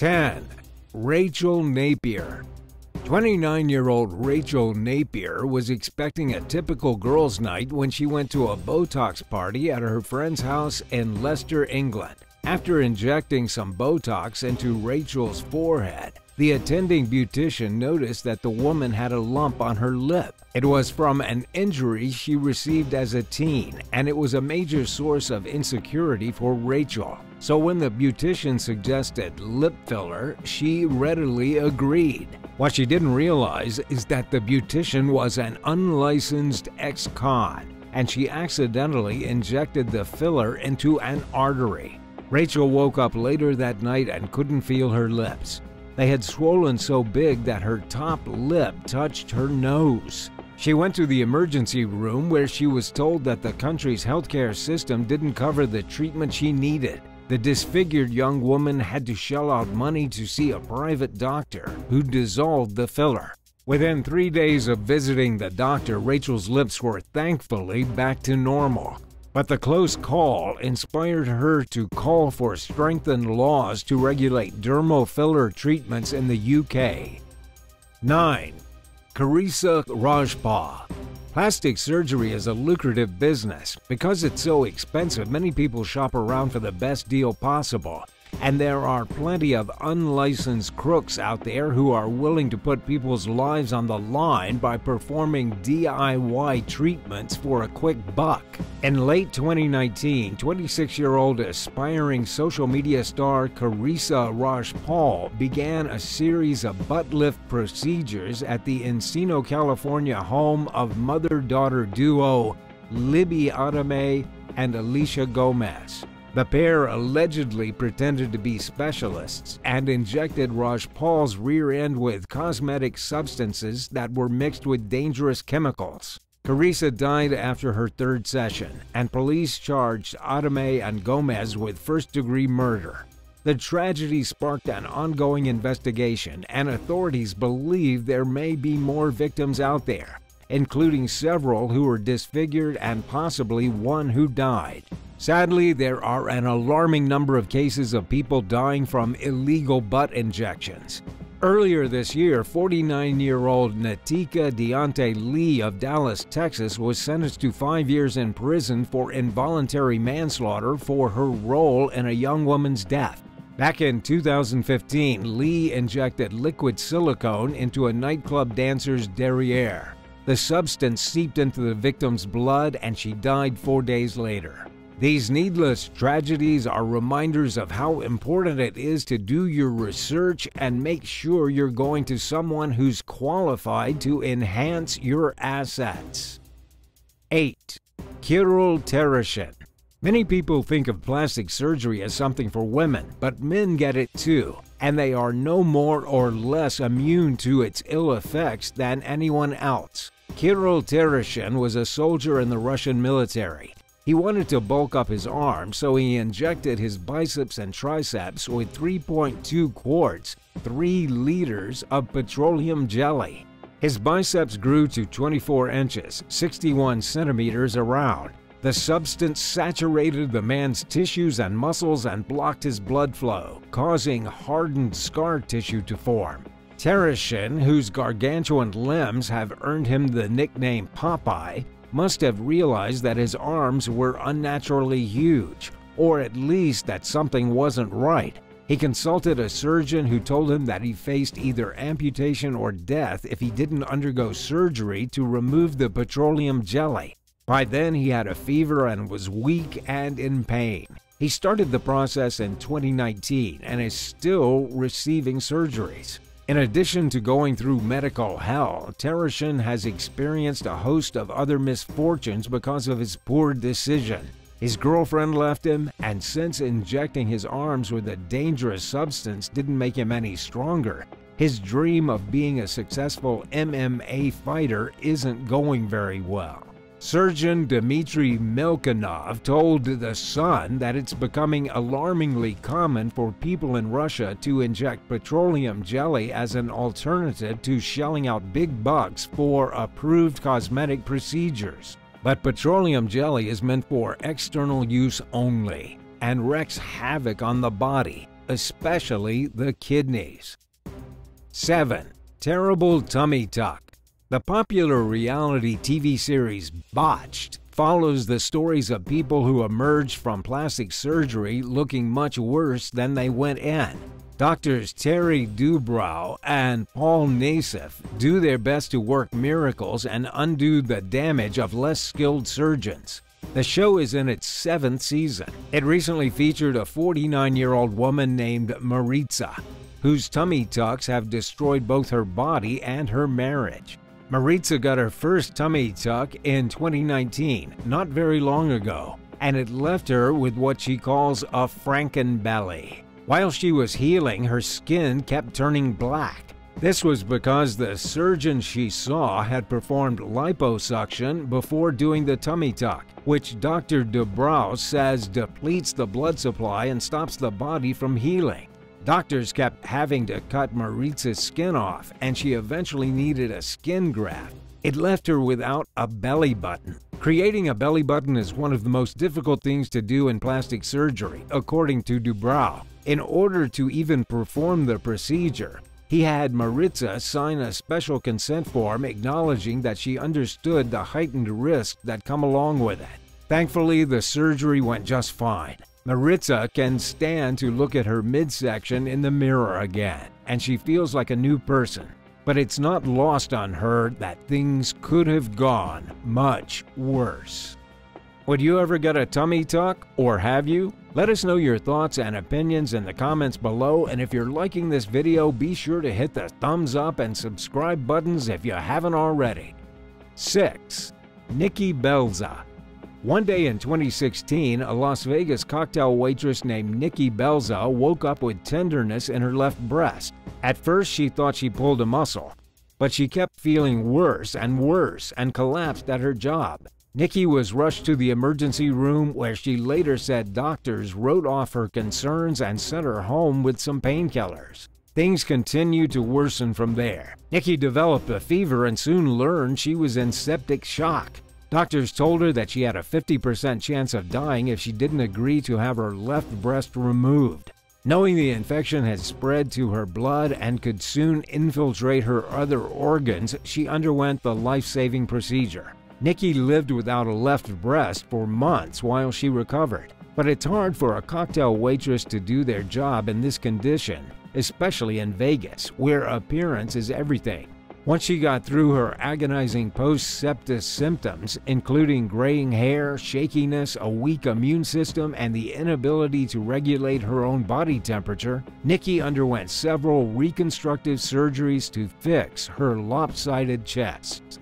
10. Rachel Napier 29-year-old Rachel Napier was expecting a typical girls' night when she went to a Botox party at her friend's house in Leicester, England. After injecting some Botox into Rachel's forehead, the attending beautician noticed that the woman had a lump on her lip. It was from an injury she received as a teen, and it was a major source of insecurity for Rachel. So when the beautician suggested lip filler, she readily agreed. What she didn't realize is that the beautician was an unlicensed ex-con, and she accidentally injected the filler into an artery. Rachel woke up later that night and couldn't feel her lips. They had swollen so big that her top lip touched her nose. She went to the emergency room where she was told that the country's healthcare system didn't cover the treatment she needed. The disfigured young woman had to shell out money to see a private doctor who dissolved the filler. Within three days of visiting the doctor, Rachel's lips were thankfully back to normal. But the close call inspired her to call for strengthened laws to regulate dermal filler treatments in the UK. 9. Carissa Rajpal Plastic surgery is a lucrative business. Because it's so expensive, many people shop around for the best deal possible. And there are plenty of unlicensed crooks out there who are willing to put people's lives on the line by performing DIY treatments for a quick buck. In late 2019, 26 year old aspiring social media star Carissa Rajpal began a series of butt lift procedures at the Encino, California home of mother daughter duo Libby Adame and Alicia Gomez. The pair allegedly pretended to be specialists and injected Rajpal's rear end with cosmetic substances that were mixed with dangerous chemicals. Carissa died after her third session, and police charged Adame and Gomez with first degree murder. The tragedy sparked an ongoing investigation, and authorities believe there may be more victims out there, including several who were disfigured and possibly one who died. Sadly, there are an alarming number of cases of people dying from illegal butt injections. Earlier this year, 49-year-old Natika Deontay Lee of Dallas, Texas was sentenced to five years in prison for involuntary manslaughter for her role in a young woman's death. Back in 2015, Lee injected liquid silicone into a nightclub dancer's derriere. The substance seeped into the victim's blood and she died four days later. These needless tragedies are reminders of how important it is to do your research and make sure you're going to someone who's qualified to enhance your assets. 8. Kirill Tereshin Many people think of plastic surgery as something for women, but men get it too, and they are no more or less immune to its ill effects than anyone else. Kirill Tereshin was a soldier in the Russian military. He wanted to bulk up his arms, so he injected his biceps and triceps with 3.2 quarts, 3 liters of petroleum jelly. His biceps grew to 24 inches, 61 centimeters around. The substance saturated the man's tissues and muscles and blocked his blood flow, causing hardened scar tissue to form. Tereshin, whose gargantuan limbs have earned him the nickname Popeye, must have realized that his arms were unnaturally huge, or at least that something wasn't right. He consulted a surgeon who told him that he faced either amputation or death if he didn't undergo surgery to remove the petroleum jelly. By then, he had a fever and was weak and in pain. He started the process in 2019 and is still receiving surgeries. In addition to going through medical hell, Tereshin has experienced a host of other misfortunes because of his poor decision. His girlfriend left him, and since injecting his arms with a dangerous substance didn't make him any stronger, his dream of being a successful MMA fighter isn't going very well. Surgeon Dmitry Milkonov told The Sun that it's becoming alarmingly common for people in Russia to inject petroleum jelly as an alternative to shelling out big bucks for approved cosmetic procedures. But petroleum jelly is meant for external use only and wreaks havoc on the body, especially the kidneys. 7. Terrible Tummy Tuck The popular reality TV series Botched follows the stories of people who emerged from plastic surgery looking much worse than they went in. Doctors Terry Dubrow and Paul Nassif do their best to work miracles and undo the damage of less skilled surgeons. The show is in its seventh season. It recently featured a 49 year old woman named Maritza, whose tummy tucks have destroyed both her body and her marriage. Maritza got her first tummy tuck in 2019, not very long ago, and it left her with what she calls a franken belly. While she was healing, her skin kept turning black. This was because the surgeon she saw had performed liposuction before doing the tummy tuck, which Dr. Dubrow says depletes the blood supply and stops the body from healing. Doctors kept having to cut Maritza's skin off, and she eventually needed a skin graft. It left her without a belly button. Creating a belly button is one of the most difficult things to do in plastic surgery, according to Dubrow. In order to even perform the procedure, he had Maritza sign a special consent form acknowledging that she understood the heightened risks that come along with it. Thankfully, the surgery went just fine. Maritza can stand to look at her midsection in the mirror again, and she feels like a new person. But it's not lost on her that things could have gone much worse. Would you ever get a tummy tuck, or have you? Let us know your thoughts and opinions in the comments below, and if you're liking this video, be sure to hit the thumbs up and subscribe buttons if you haven't already. 6. Nikki Belza One day in 2016, a Las Vegas cocktail waitress named Nikki Belza woke up with tenderness in her left breast. At first, she thought she pulled a muscle, but she kept feeling worse and worse and collapsed at her job. Nikki was rushed to the emergency room where she later said doctors wrote off her concerns and sent her home with some painkillers. Things continued to worsen from there. Nikki developed a fever and soon learned she was in septic shock. Doctors told her that she had a 50% chance of dying if she didn't agree to have her left breast removed. Knowing the infection had spread to her blood and could soon infiltrate her other organs, she underwent the life saving procedure. Nikki lived without a left breast for months while she recovered. But it's hard for a cocktail waitress to do their job in this condition, especially in Vegas, where appearance is everything. Once she got through her agonizing post-sepsis symptoms, including graying hair, shakiness, a weak immune system, and the inability to regulate her own body temperature, Nikki underwent several reconstructive surgeries to fix her lopsided chest.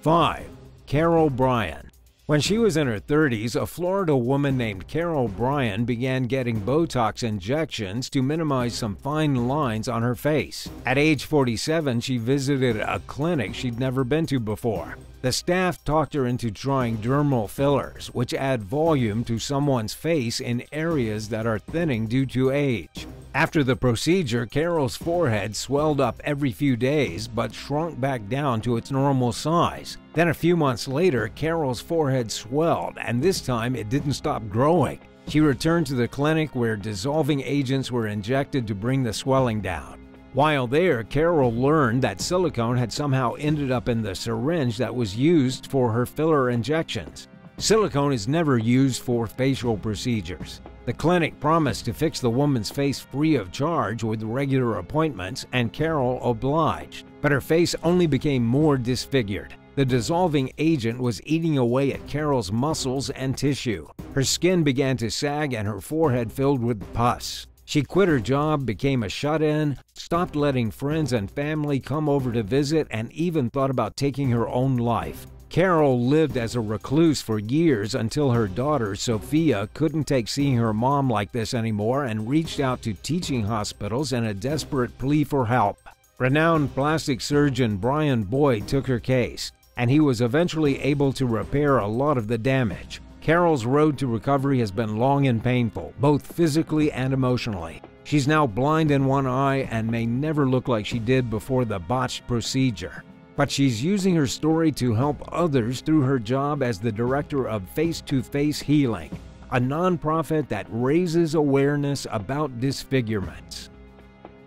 5. Carol Bryan. When she was in her 30s, a Florida woman named Carol Bryan began getting Botox injections to minimize some fine lines on her face. At age 47, she visited a clinic she'd never been to before. The staff talked her into trying dermal fillers, which add volume to someone's face in areas that are thinning due to age. After the procedure, Carol's forehead swelled up every few days but shrunk back down to its normal size. Then a few months later, Carol's forehead swelled, and this time it didn't stop growing. She returned to the clinic where dissolving agents were injected to bring the swelling down. While there, Carol learned that silicone had somehow ended up in the syringe that was used for her filler injections. Silicone is never used for facial procedures. The clinic promised to fix the woman's face free of charge with regular appointments, and Carol obliged. But her face only became more disfigured. The dissolving agent was eating away at Carol's muscles and tissue. Her skin began to sag and her forehead filled with pus. She quit her job, became a shut in, stopped letting friends and family come over to visit, and even thought about taking her own life. Carol lived as a recluse for years until her daughter, Sophia, couldn't take seeing her mom like this anymore and reached out to teaching hospitals in a desperate plea for help. Renowned plastic surgeon Brian Boyd took her case, and he was eventually able to repair a lot of the damage. Carol's road to recovery has been long and painful, both physically and emotionally. She's now blind in one eye and may never look like she did before the botched procedure but she's using her story to help others through her job as the director of Face to Face Healing, a nonprofit that raises awareness about disfigurements.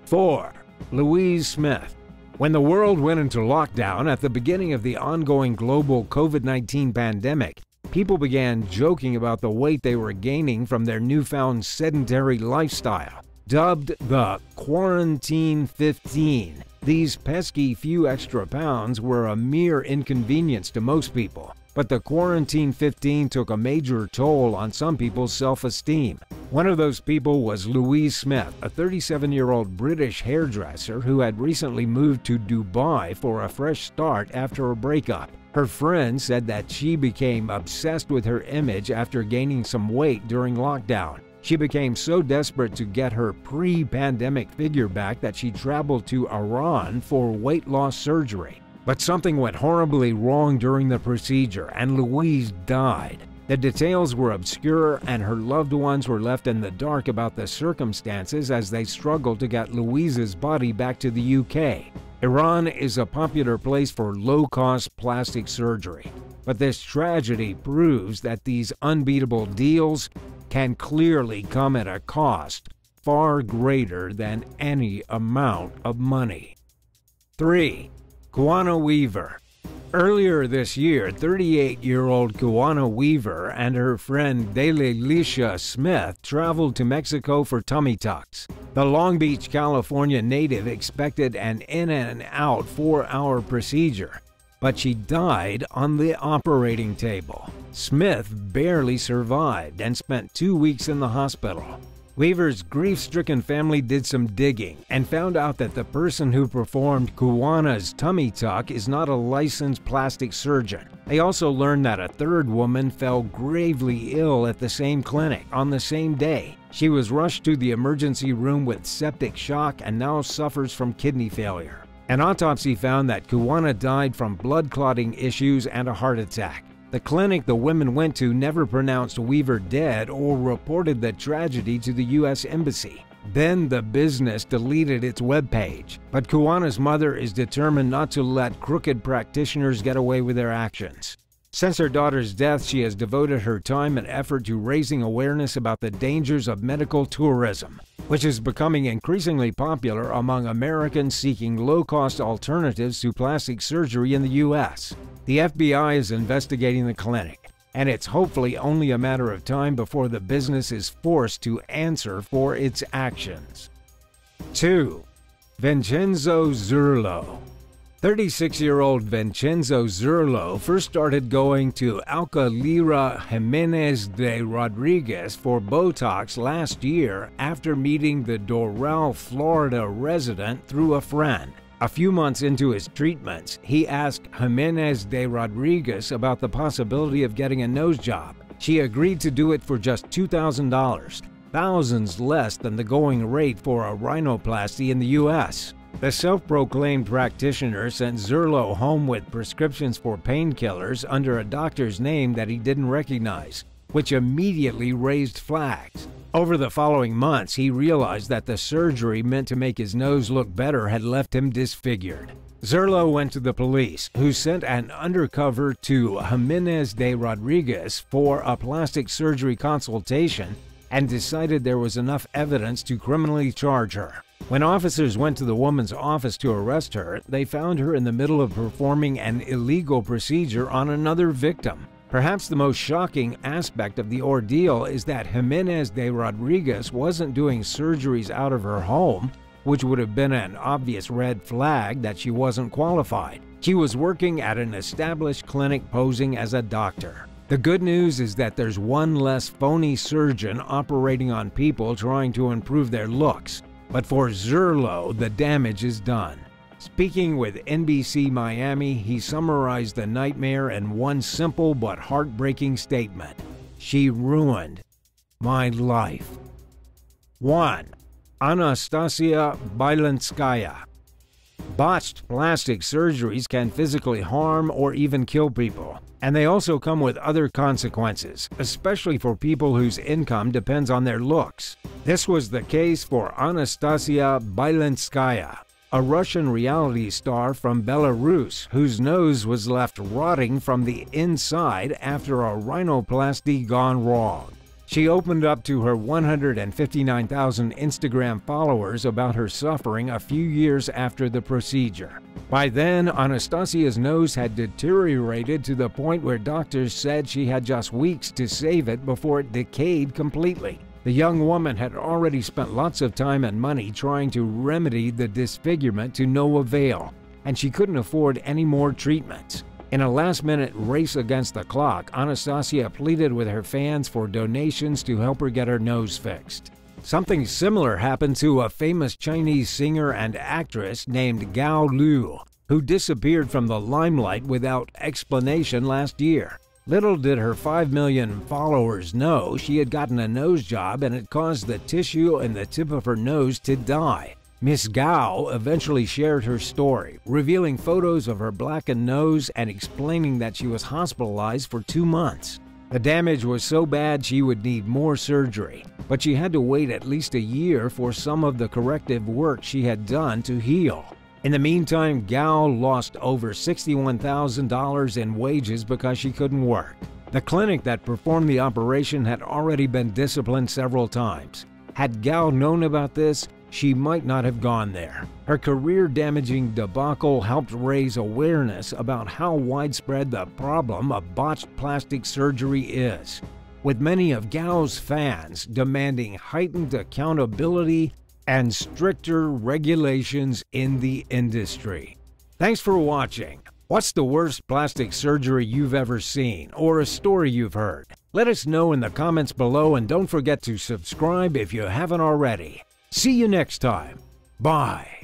4. Louise Smith. When the world went into lockdown at the beginning of the ongoing global COVID 19 pandemic, people began joking about the weight they were gaining from their newfound sedentary lifestyle. Dubbed the Quarantine 15, these pesky few extra pounds were a mere inconvenience to most people. But the Quarantine 15 took a major toll on some people's self esteem. One of those people was Louise Smith, a 37 year old British hairdresser who had recently moved to Dubai for a fresh start after a breakup. Her friend said that she became obsessed with her image after gaining some weight during lockdown. She became so desperate to get her pre pandemic figure back that she traveled to Iran for weight loss surgery. But something went horribly wrong during the procedure, and Louise died. The details were obscure, and her loved ones were left in the dark about the circumstances as they struggled to get Louise's body back to the UK. Iran is a popular place for low cost plastic surgery, but this tragedy proves that these unbeatable deals can clearly come at a cost far greater than any amount of money. 3. Kuana Weaver. Earlier this year, 38 year old Kuana Weaver and her friend Delelisha Smith traveled to Mexico for tummy tucks. The Long Beach, California native expected an in and out four hour procedure, but she died on the operating table. Smith barely survived and spent two weeks in the hospital. Weaver's grief stricken family did some digging and found out that the person who performed Kuana's tummy tuck is not a licensed plastic surgeon. They also learned that a third woman fell gravely ill at the same clinic on the same day. She was rushed to the emergency room with septic shock and now suffers from kidney failure. An autopsy found that Kuana died from blood clotting issues and a heart attack. The clinic the women went to never pronounced Weaver dead or reported the tragedy to the U.S. Embassy. Then the business deleted its webpage, but Kuana's mother is determined not to let crooked practitioners get away with their actions. Since her daughter's death, she has devoted her time and effort to raising awareness about the dangers of medical tourism, which is becoming increasingly popular among Americans seeking low cost alternatives to plastic surgery in the U.S. The FBI is investigating the clinic, and it's hopefully only a matter of time before the business is forced to answer for its actions. 2. Vincenzo Zurlo 36 year old Vincenzo Zurlo first started going to Alcalira Jimenez de Rodriguez for Botox last year after meeting the Doral, Florida resident through a friend. A few months into his treatments, he asked Jimenez de Rodriguez about the possibility of getting a nose job. She agreed to do it for just $2,000, thousands less than the going rate for a rhinoplasty in the U.S. The self proclaimed practitioner sent Zurlo home with prescriptions for painkillers under a doctor's name that he didn't recognize, which immediately raised flags. Over the following months, he realized that the surgery meant to make his nose look better had left him disfigured. Zurlo went to the police, who sent an undercover to Jimenez de Rodriguez for a plastic surgery consultation and decided there was enough evidence to criminally charge her. When officers went to the woman's office to arrest her, they found her in the middle of performing an illegal procedure on another victim. Perhaps the most shocking aspect of the ordeal is that Jimenez de Rodriguez wasn't doing surgeries out of her home, which would have been an obvious red flag that she wasn't qualified. She was working at an established clinic posing as a doctor. The good news is that there's one less phony surgeon operating on people trying to improve their looks. But for Zurlo, the damage is done. Speaking with NBC Miami, he summarized the nightmare in one simple but heartbreaking statement She ruined my life. 1. Anastasia Bylinskaya. Botched plastic surgeries can physically harm or even kill people, and they also come with other consequences, especially for people whose income depends on their looks. This was the case for Anastasia Bylinskaya, a Russian reality star from Belarus whose nose was left rotting from the inside after a rhinoplasty gone wrong. She opened up to her 159,000 Instagram followers about her suffering a few years after the procedure. By then, Anastasia's nose had deteriorated to the point where doctors said she had just weeks to save it before it decayed completely. The young woman had already spent lots of time and money trying to remedy the disfigurement to no avail, and she couldn't afford any more treatments. In a last minute race against the clock, Anastasia pleaded with her fans for donations to help her get her nose fixed. Something similar happened to a famous Chinese singer and actress named Gao Liu, who disappeared from the limelight without explanation last year. Little did her 5 million followers know she had gotten a nose job and it caused the tissue in the tip of her nose to die. Miss Gao eventually shared her story, revealing photos of her blackened nose and explaining that she was hospitalized for two months. The damage was so bad she would need more surgery, but she had to wait at least a year for some of the corrective work she had done to heal. In the meantime, Gao lost over $61,000 in wages because she couldn't work. The clinic that performed the operation had already been disciplined several times. Had Gao known about this, she might not have gone there. Her career damaging debacle helped raise awareness about how widespread the problem of botched plastic surgery is, with many of Gao's fans demanding heightened accountability and stricter regulations in the industry. Thanks for watching. What's the worst plastic surgery you've ever seen or a story you've heard? Let us know in the comments below and don't forget to subscribe if you haven't already. See you next time. Bye.